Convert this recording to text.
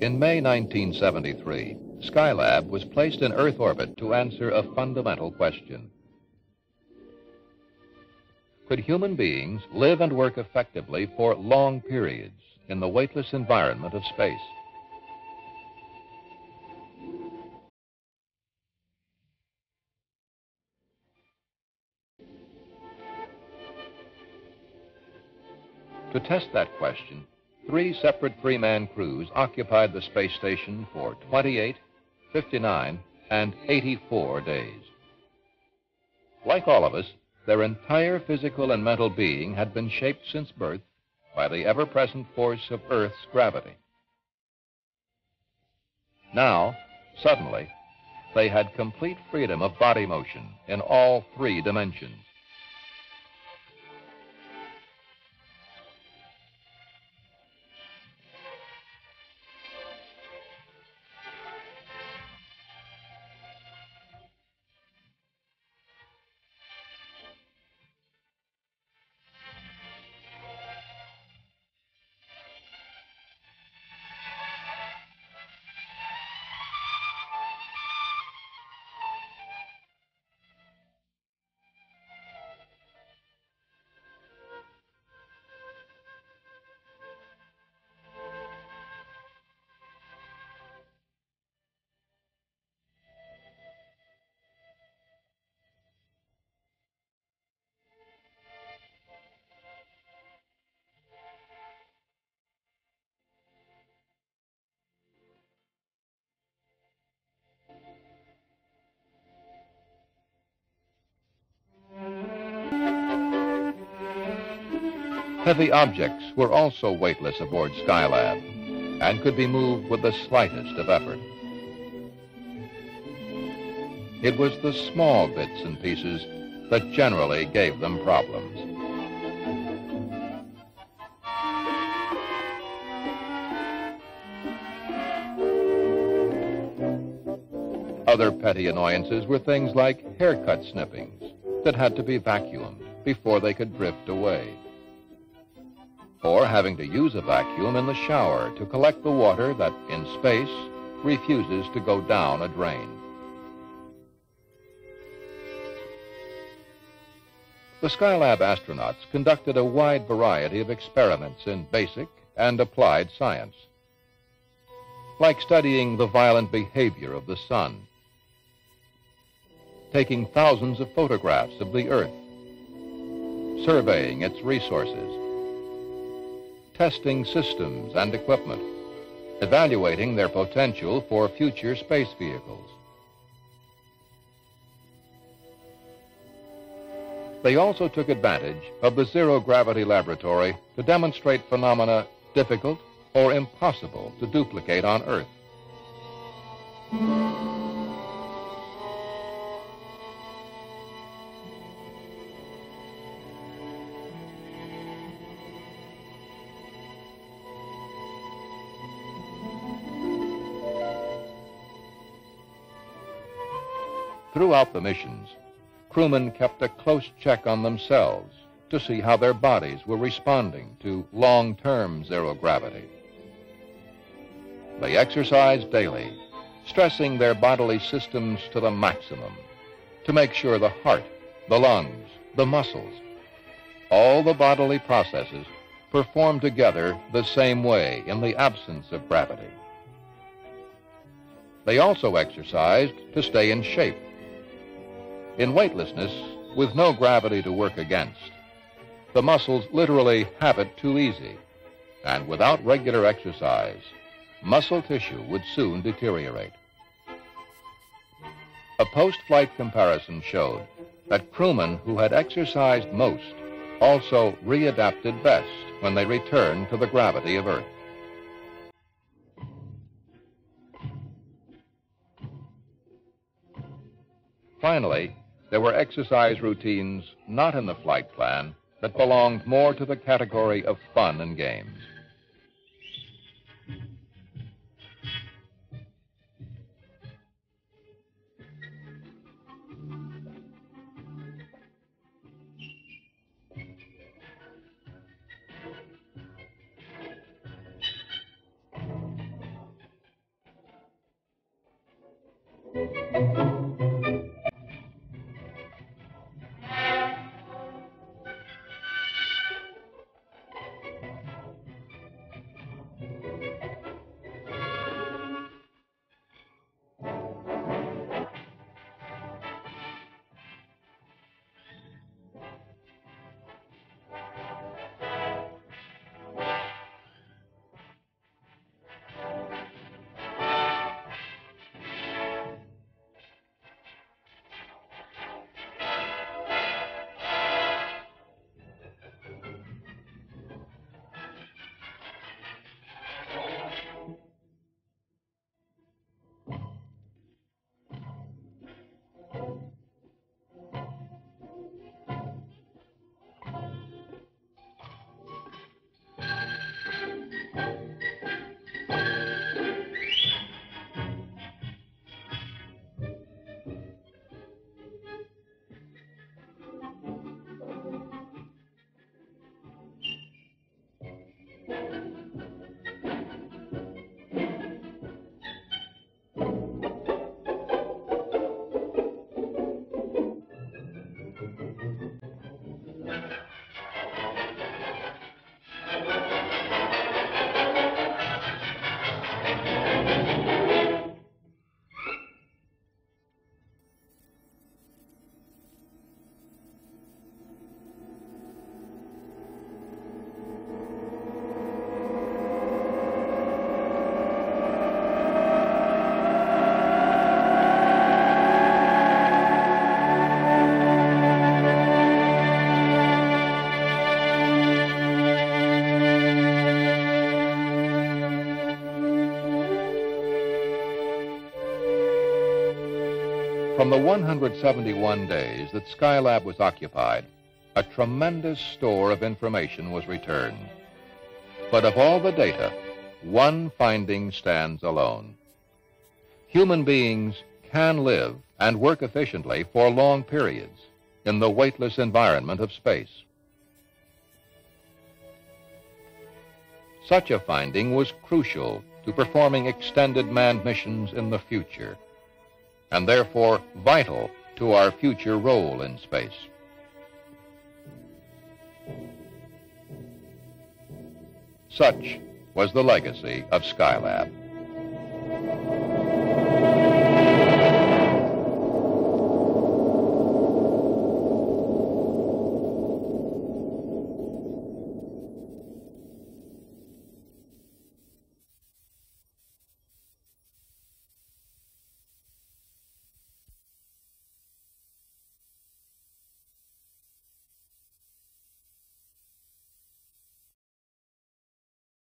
In May 1973, Skylab was placed in Earth orbit to answer a fundamental question. Could human beings live and work effectively for long periods in the weightless environment of space? To test that question, three separate three-man crews occupied the space station for 28, 59, and 84 days. Like all of us, their entire physical and mental being had been shaped since birth by the ever-present force of Earth's gravity. Now, suddenly, they had complete freedom of body motion in all three dimensions. Heavy objects were also weightless aboard Skylab and could be moved with the slightest of effort. It was the small bits and pieces that generally gave them problems. Other petty annoyances were things like haircut snippings that had to be vacuumed before they could drift away or having to use a vacuum in the shower to collect the water that, in space, refuses to go down a drain. The Skylab astronauts conducted a wide variety of experiments in basic and applied science, like studying the violent behavior of the sun, taking thousands of photographs of the Earth, surveying its resources, testing systems and equipment, evaluating their potential for future space vehicles. They also took advantage of the zero-gravity laboratory to demonstrate phenomena difficult or impossible to duplicate on Earth. Throughout the missions, crewmen kept a close check on themselves to see how their bodies were responding to long-term zero gravity. They exercised daily, stressing their bodily systems to the maximum to make sure the heart, the lungs, the muscles, all the bodily processes perform together the same way in the absence of gravity. They also exercised to stay in shape in weightlessness, with no gravity to work against, the muscles literally have it too easy, and without regular exercise, muscle tissue would soon deteriorate. A post-flight comparison showed that crewmen who had exercised most also readapted best when they returned to the gravity of Earth. Finally, there were exercise routines not in the flight plan that belonged more to the category of fun and games. From the 171 days that Skylab was occupied, a tremendous store of information was returned. But of all the data, one finding stands alone. Human beings can live and work efficiently for long periods in the weightless environment of space. Such a finding was crucial to performing extended manned missions in the future, and therefore vital to our future role in space. Such was the legacy of Skylab.